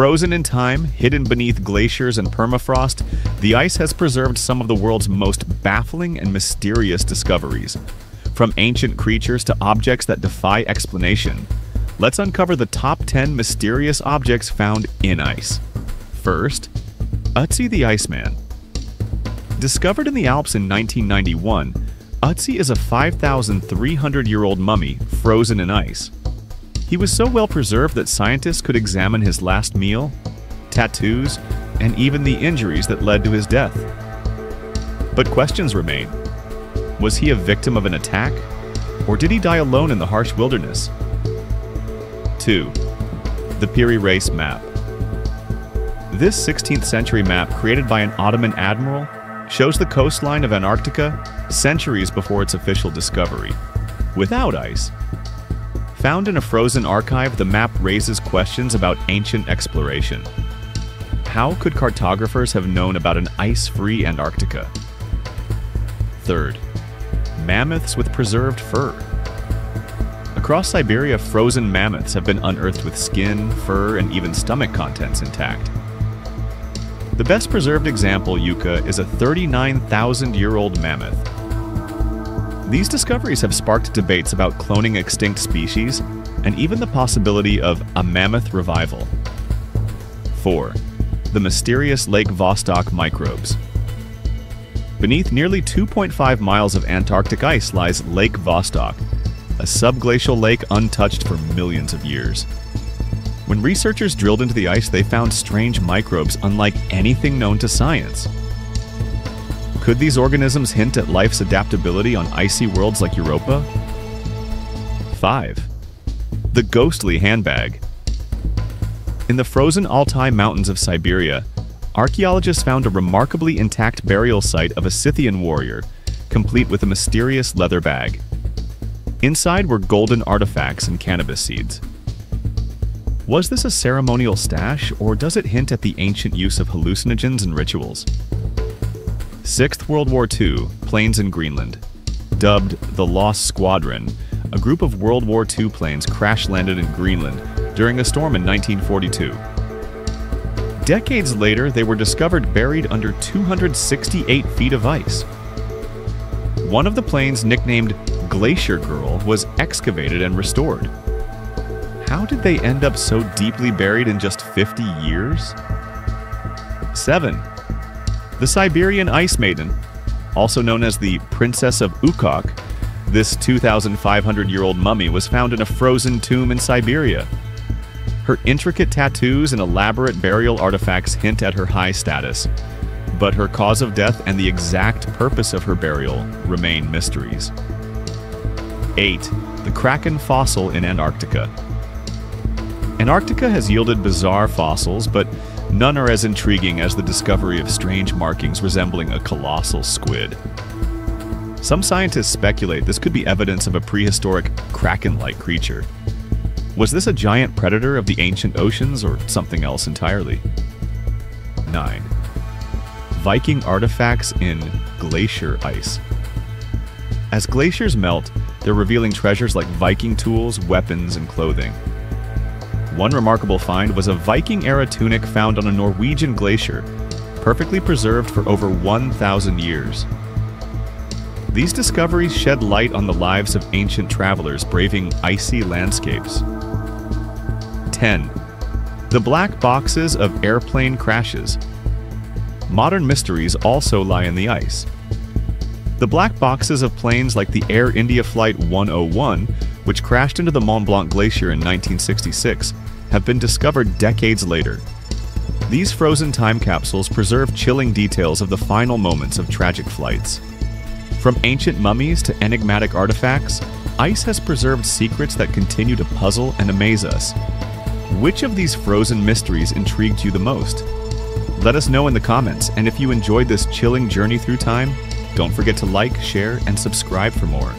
Frozen in time, hidden beneath glaciers and permafrost, the ice has preserved some of the world's most baffling and mysterious discoveries. From ancient creatures to objects that defy explanation, let's uncover the top 10 mysterious objects found in ice. First, Ötzi the Iceman. Discovered in the Alps in 1991, Ötzi is a 5,300 year old mummy frozen in ice. He was so well preserved that scientists could examine his last meal, tattoos, and even the injuries that led to his death. But questions remain. Was he a victim of an attack? Or did he die alone in the harsh wilderness? 2. The Piri Reis Map This 16th century map, created by an Ottoman admiral, shows the coastline of Antarctica centuries before its official discovery, without ice. Found in a frozen archive, the map raises questions about ancient exploration. How could cartographers have known about an ice free Antarctica? Third, mammoths with preserved fur. Across Siberia, frozen mammoths have been unearthed with skin, fur, and even stomach contents intact. The best preserved example, Yuka, is a 39,000 year old mammoth. These discoveries have sparked debates about cloning extinct species and even the possibility of a mammoth revival. 4. The mysterious Lake Vostok microbes. Beneath nearly 2.5 miles of Antarctic ice lies Lake Vostok, a subglacial lake untouched for millions of years. When researchers drilled into the ice, they found strange microbes unlike anything known to science. Could these organisms hint at life's adaptability on icy worlds like Europa? 5. The ghostly handbag. In the frozen Altai mountains of Siberia, archaeologists found a remarkably intact burial site of a Scythian warrior, complete with a mysterious leather bag. Inside were golden artifacts and cannabis seeds. Was this a ceremonial stash, or does it hint at the ancient use of hallucinogens and rituals? Sixth World War II, planes in Greenland. Dubbed the Lost Squadron, a group of World War II planes crash landed in Greenland during a storm in 1942. Decades later, they were discovered buried under 268 feet of ice. One of the planes, nicknamed Glacier Girl, was excavated and restored. How did they end up so deeply buried in just 50 years? 7. The Siberian Ice Maiden, also known as the Princess of Ukok, this 2,500 year old mummy was found in a frozen tomb in Siberia. Her intricate tattoos and elaborate burial artifacts hint at her high status, but her cause of death and the exact purpose of her burial remain mysteries. 8. The Kraken Fossil in Antarctica. Antarctica has yielded bizarre fossils, but none are as intriguing as the discovery of strange markings resembling a colossal squid. Some scientists speculate this could be evidence of a prehistoric kraken like creature. Was this a giant predator of the ancient oceans or something else entirely? 9. Viking artifacts in glacier ice. As glaciers melt, they're revealing treasures like Viking tools, weapons, and clothing. One remarkable find was a Viking era tunic found on a Norwegian glacier, perfectly preserved for over 1,000 years. These discoveries shed light on the lives of ancient travelers braving icy landscapes. 10. The black boxes of airplane crashes. Modern mysteries also lie in the ice. The black boxes of planes like the Air India Flight 101, which crashed into the Mont Blanc Glacier in 1966, have been discovered decades later. These frozen time capsules preserve chilling details of the final moments of tragic flights. From ancient mummies to enigmatic artifacts, ice has preserved secrets that continue to puzzle and amaze us. Which of these frozen mysteries intrigued you the most? Let us know in the comments, and if you enjoyed this chilling journey through time, don't forget to like, share, and subscribe for more.